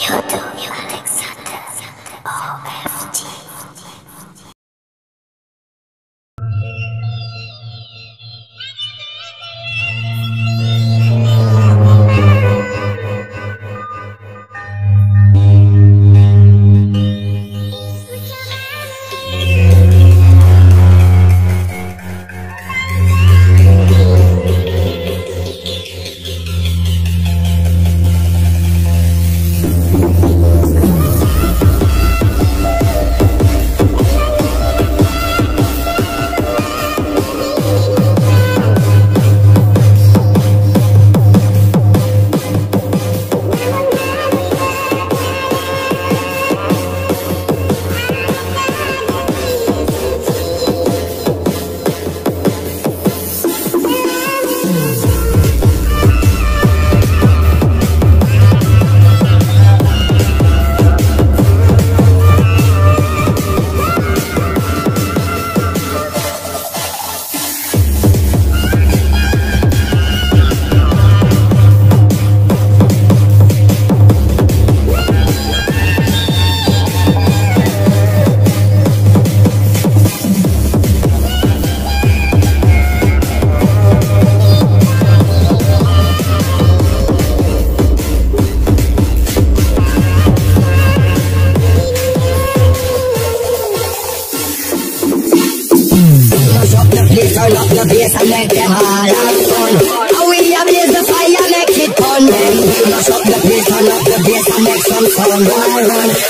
You do, Alexander. Oh, run, run, run.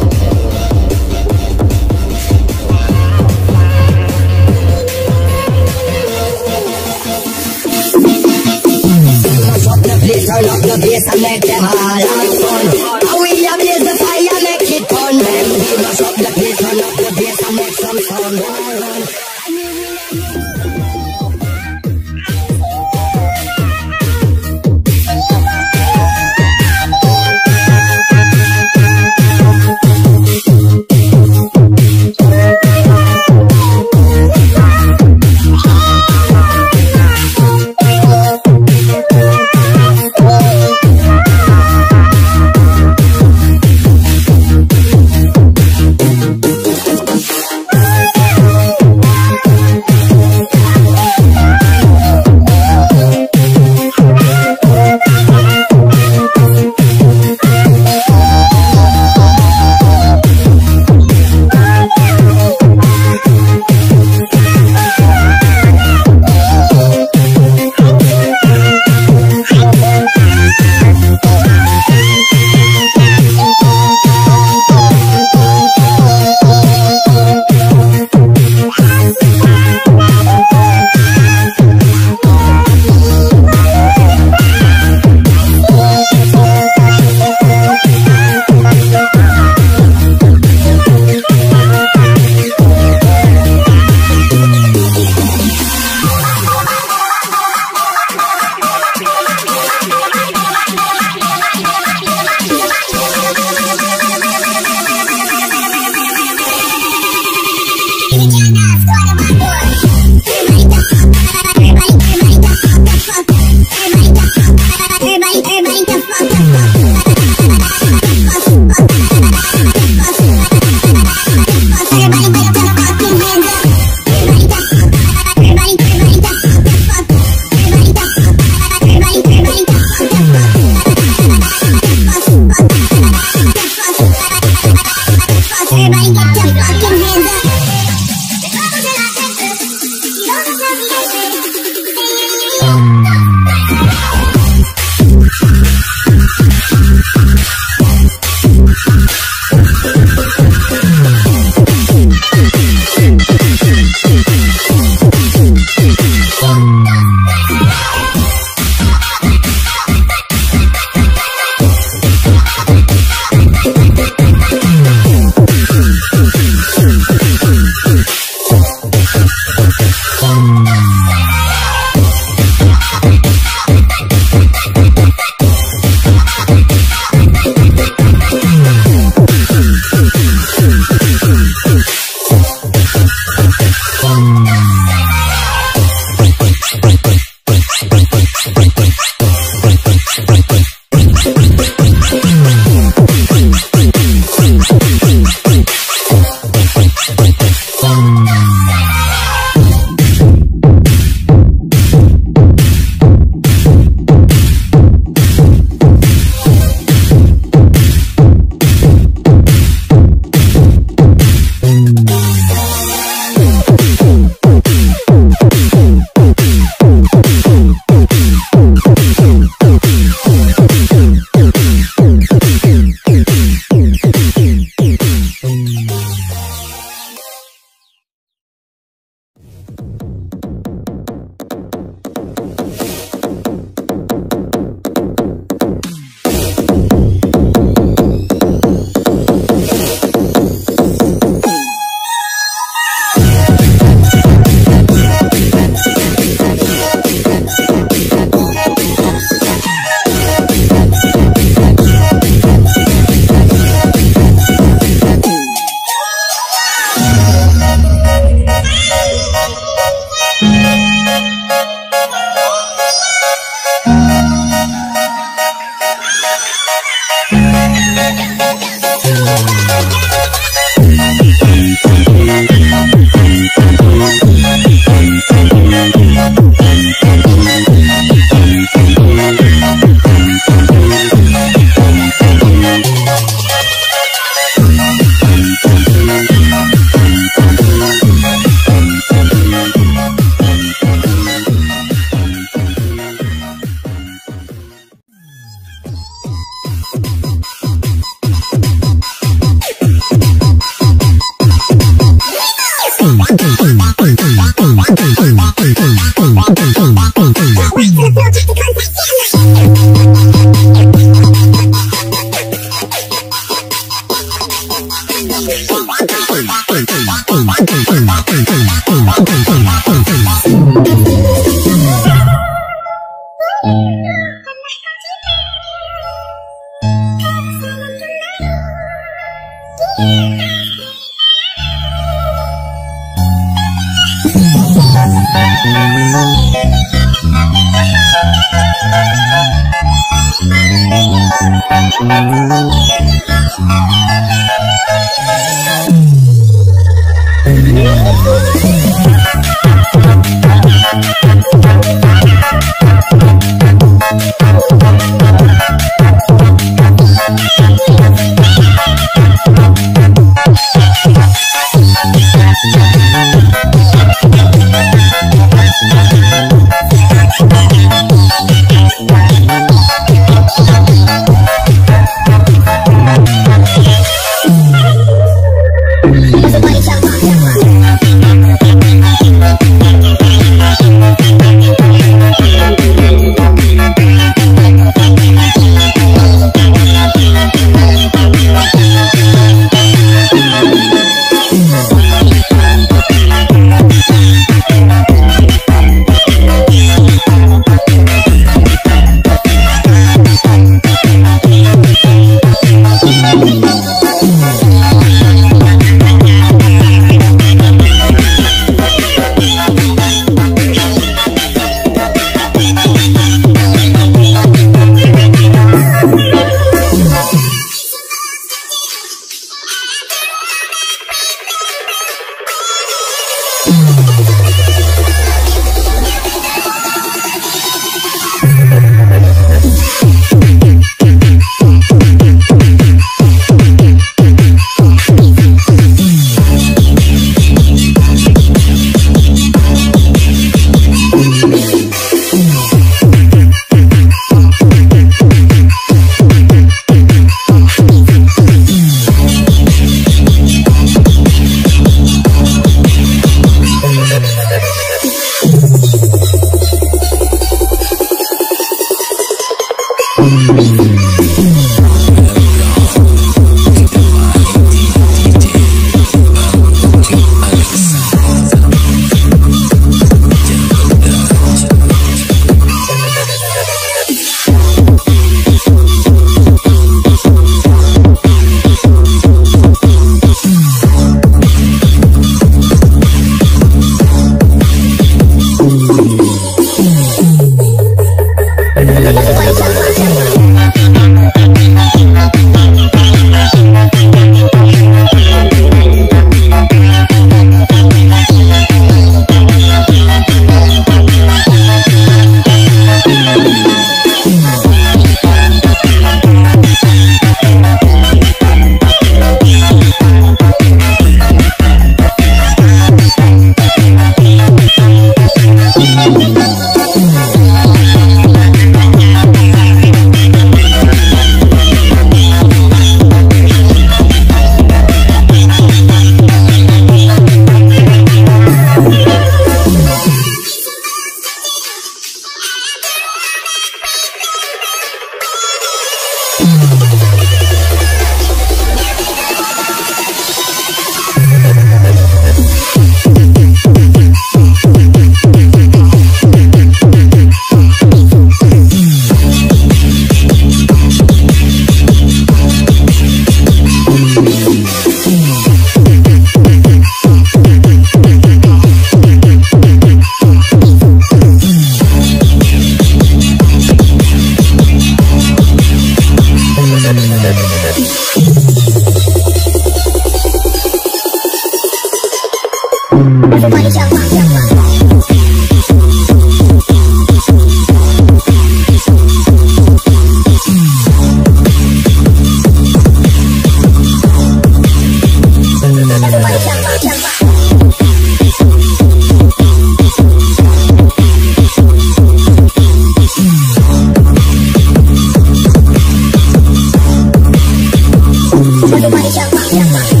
everybody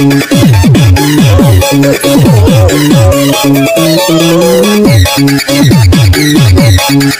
Thank you.